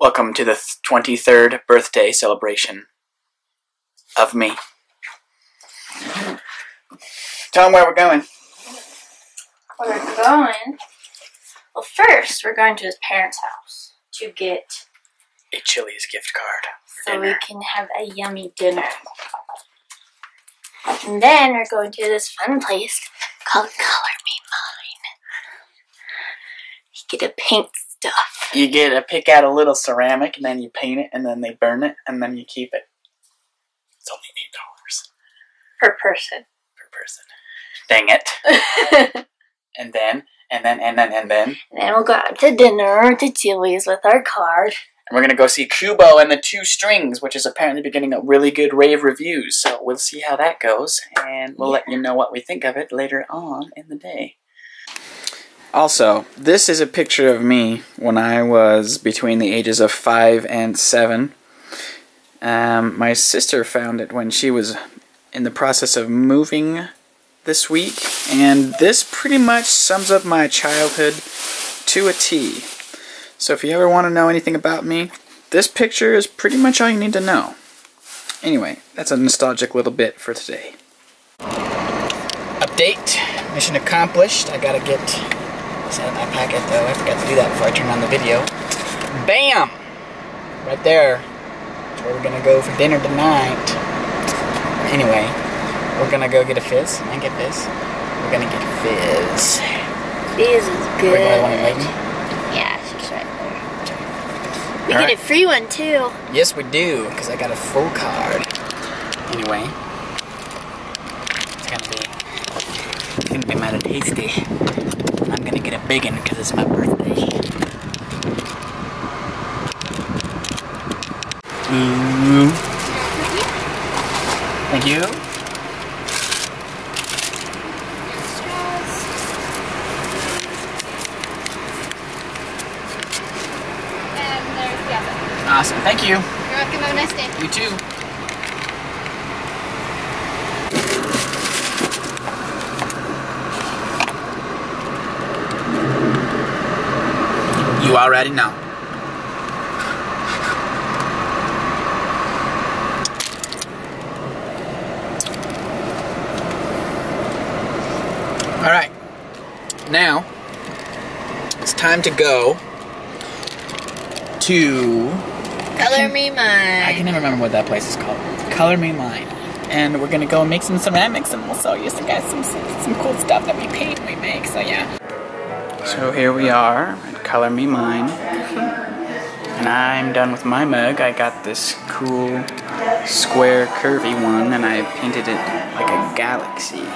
Welcome to the 23rd birthday celebration of me. Tell them where we're going. Where we're going? Well, first, we're going to his parents' house to get A Chili's gift card. so we can have a yummy dinner. And then we're going to this fun place called Color Me Mine. You get to paint stuff. You get to pick out a little ceramic, and then you paint it, and then they burn it, and then you keep it. It's only eight dollars Per person. per person. Dang it! and then, And then, and then, and then, and then, we'll go out to dinner to Chili's with our card. and we're gonna go see Kubo and the Two Strings, which is apparently been getting a really good rave reviews. So we'll see how that goes, and we'll let you know what we think of it later on in the day. Also, this is a picture of me when I was between the ages of five and seven. Um, my sister found it when she was in the process of moving this week, and this pretty much sums up my childhood to a T. So if you ever want to know anything about me, this picture is pretty much all you need to know. Anyway, that's a nostalgic little bit for today. Update. Mission accomplished. I gotta get this out of my packet though. I forgot to do that before I turned on the video. Bam! Right there. That's where we're gonna go for dinner tonight. Anyway, we're gonna go get a fizz. I get fizz. We're gonna get fizz. Fizz is good. gonna want to make Yeah, she's right there. We All get right. a free one too. Yes, we do, because I got a full card. Anyway, it's gonna be, it's gonna be mighty tasty. I'm gonna get a big one because it's my birthday. Ooh. Thank you. And there's the other. Awesome. Thank you. You're welcome. Have a nice day. You too. Already know. All right. Now it's time to go to Color me Mine. I can never remember what that place is called. Color Me Mine. And we're gonna go and make some ceramics and we'll sell you some guys some, some some cool stuff that we paint and we make, so yeah. So here we are at Color Me Mine. And I'm done with my mug. I got this cool square curvy one and I painted it like a galaxy.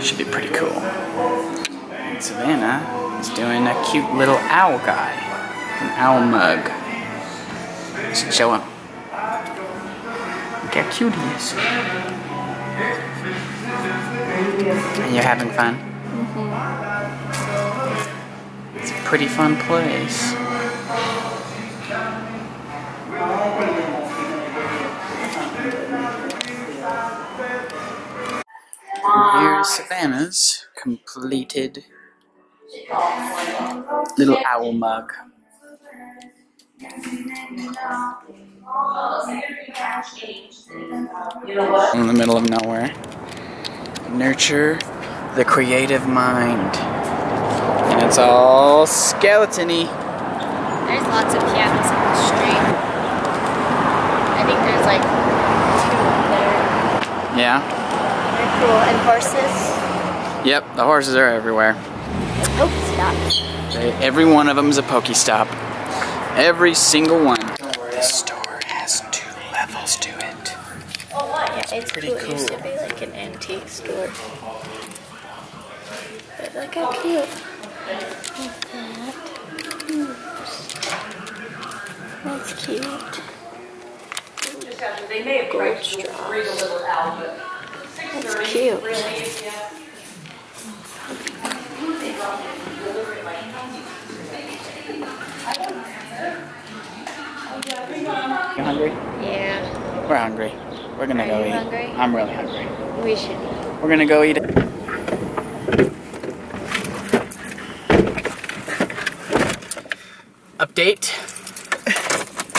Should be pretty cool. And Savannah is doing a cute little owl guy. An owl mug. So show him. Look how cute he is. And you're having fun? It's a pretty fun place. Here's Savannah's completed little owl mug. In the middle of nowhere. Nurture the creative mind. And it's all skeletony. There's lots of pianos on the street. I think there's like two up there. Yeah? They're cool. And horses. Yep, the horses are everywhere. Oh, stop. They, every one of them is a Pokestop. Every single one. This store has two levels to it. Oh Yeah, it's pretty cool. It used to be like an antique store. But look how cute. Look at that. Oops. That's cute. Gold straws. That's cute. You hungry? Yeah, We're hungry. We're gonna Are go you eat. hungry? I'm really hungry. we should. We're gonna go eat. Update.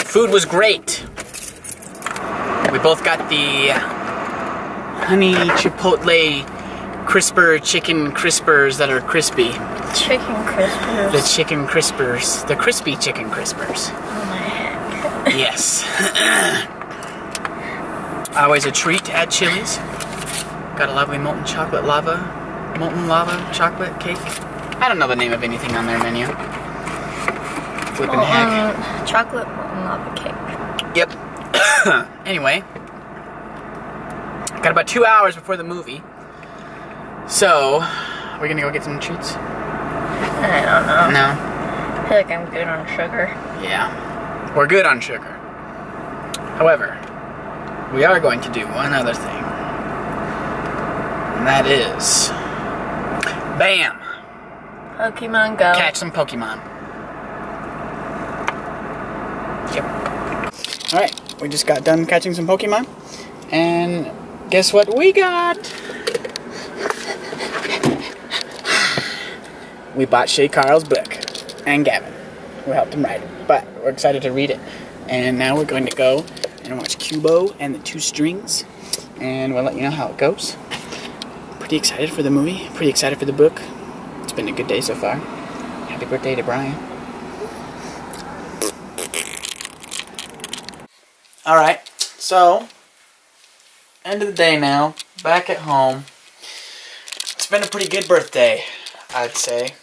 Food was great. We both got the honey chipotle crisper chicken crispers that are crispy. Chicken crispers. The chicken crispers. The crispy chicken crispers. Oh my heck. Yes. Always a treat at Chili's. Got a lovely molten chocolate lava, molten lava chocolate cake. I don't know the name of anything on their menu. Flipping oh, heck. Molten chocolate lava cake. Yep. anyway, got about two hours before the movie. So, we're gonna go get some treats? I don't know. No. I feel like I'm good on sugar. Yeah. We're good on sugar. However, we are going to do one other thing. And that is. Bam! Pokemon Go. Catch some Pokemon. Yep. Alright, we just got done catching some Pokemon. And guess what we got? We bought Shay Carl's book. And Gavin, who helped him write it. But we're excited to read it. And now we're going to go and watch Kubo and the Two Strings. And we'll let you know how it goes. Pretty excited for the movie. Pretty excited for the book. It's been a good day so far. Happy birthday to Bryan. Alright, so, end of the day now. Back at home. It's been a pretty good birthday, I'd say.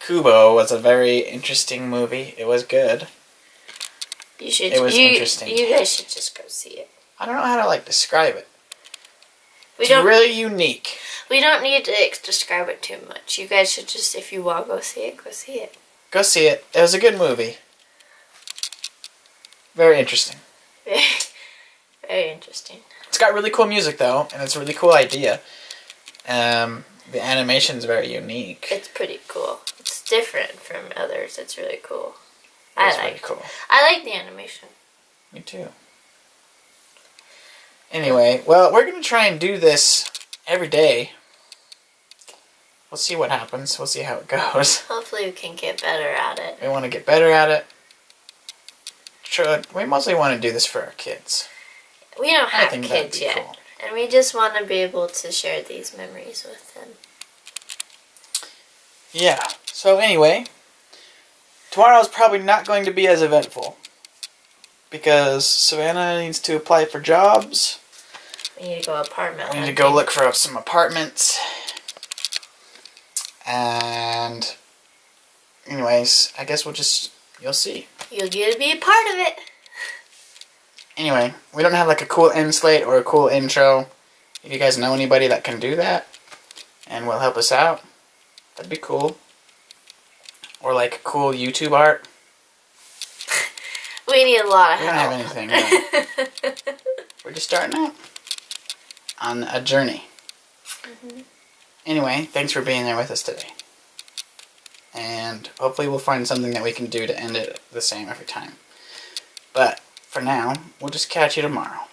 Kubo was a very interesting movie. It was good. You should. It was you, interesting. You guys should just go see it. I don't know how to like describe it. We It's don't. really unique. we don't need to describe it too much. You guys should just, if you want, go see it. Go see it. Go see it. It was a good movie. Very interesting. Very interesting. It's got really cool music though, and it's a really cool idea. Um, the animation's very unique. It's pretty cool. It's different from others. It's really cool. I like. pretty cool. I like the animation. Me too. Anyway, well, we're gonna try and do this every day. We'll see what happens. We'll see how it goes. Hopefully, we can get better at it. We want to get better at it. Sure, we mostly want to do this for our kids. We don't have kids yet, cool. and we just want to be able to share these memories with them. Yeah. So anyway, tomorrow's probably not going to be as eventful because Savannah needs to apply for jobs. We need to go apartment. We need to go look for some apartments. And anyways, I guess we'll just you'll see. You'll get to be a part of it. Anyway, we don't have like a cool end slate or a cool intro. If you guys know anybody that can do that and will help us out, that'd be cool. Or like cool YouTube art. We need a lot of We don't have anything. no. We're just starting out on a journey. Mm-hmm. Anyway, thanks for being there with us today. And hopefully we'll find something that we can do to end it the same every time. But for now, we'll just catch you tomorrow.